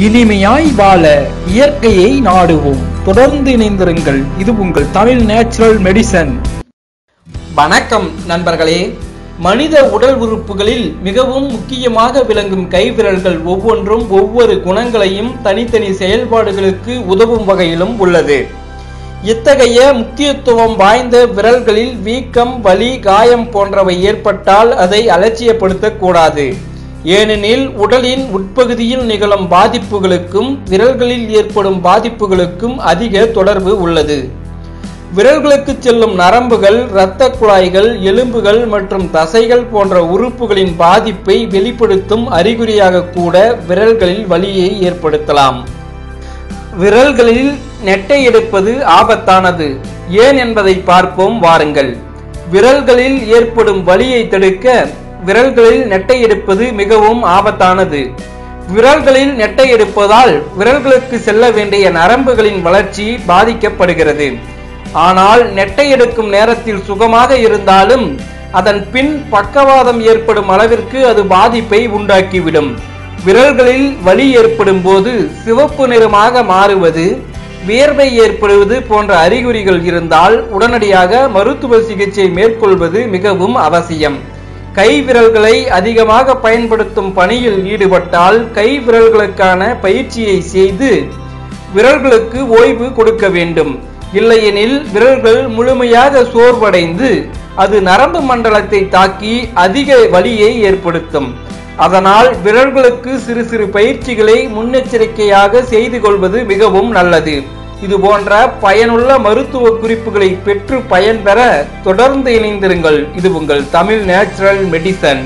இனிமையாய் வாழ இயற்கையை நாடுவோம். தொடர்ந்து இணைந்திருங்கள். இது உங்கள் தமிழ் நேச்சுரல் மெடிசன். வணக்கம் நண்பர்களே. மனித உடல் உறுப்புகளில் மிகவும் முக்கியமாக விளங்கும் கைவிரல்கள் ஒவ்வொன்றும் ஒவ்வொரு குணங்களையும் தனித்தனி செயல்பாடுகளுக்கு உதவும் வகையிலும் உள்ளது. இத்தகைய முக்கியத்துவம் வாய்ந்த விரல்களில் வீக்கம் வலி காயம் போன்றவை ஏற்பட்டால் அதை அலட்சியப்படுத்தக்கூடாது. ஏனெனில் உடலின் உட்பகுதியில் நிகழும் பாதிப்புகளுக்கும் விரல்களில் ஏற்படும் பாதிப்புகளுக்கும் அதிக தொடர்பு உள்ளது. விரல்களுக்கு செல்லும் நரம்புகள் இரத்த குழாய்கள் எலும்புகள் மற்றும் தசைகள் போன்ற உறுப்புகளின் பாதிப்பை வெளிப்படுத்தும் அறிகுறியாக கூட விரல்களில் வலியை ஏற்படுத்தலாம். விரல்களில் நெட்டை எடுப்பது ஆபத்தானது. ஏன் என்பதை பார்ப்போம் வாருங்கள். விரல்களில் ஏற்படும் வலியை தடுக்க விரல்களில் நெட்டை எடுப்பது மிகவும் ஆபத்தானது. விரல்களில் நெட்டை எடுப்பதால் விரல்களுக்கு செல்ல வேண்டிய நரம்புகளின் வளர்ச்சி பாதிக்கப்படுகிறது. ஆனால் நெட்டை எடுக்கும் நேரத்தில் சுகமாக இருந்தாலும் அதன் பின் பக்கவாதம் ஏற்படும் அளவிற்கு அது பாதிப்பை உண்டாக்கிவிடும். விரல்களில் வலி ஏற்படும் போது சிவப்பு நிறமாக மாறுவது வியர்வை ஏற்படுவது போன்ற அறிகுறிகள் இருந்தால் உடனடியாக மருத்துவ சிகிச்சை மேற்கொள்வது மிகவும் அவசியம். கை விரல்களை அதிகமாக பயன்படுத்தும் பணியில் ஈடுபட்டால் கை விரல்களுக்கான பயிற்சியை செய்து விரல்களுக்கு ஓய்வு கொடுக்க வேண்டும். இல்லையெனில் விரல்கள் முழுமையாக சோர்வடைந்து அது நரம்பு மண்டலத்தை தாக்கி அதிக வலியை ஏற்படுத்தும். அதனால் விரல்களுக்கு சிறு சிறு பயிற்சிகளை முன்னெச்சரிக்கையாக செய்து கொள்வது மிகவும் நல்லது. இது போன்ற பயனுள்ள மருத்துவ குறிப்புகளை பெற்று பயன்பெற தொடர்ந்து இணைந்திருங்கள். இது உங்கள் தமிழ் நேச்சுரல் மெடிசன்.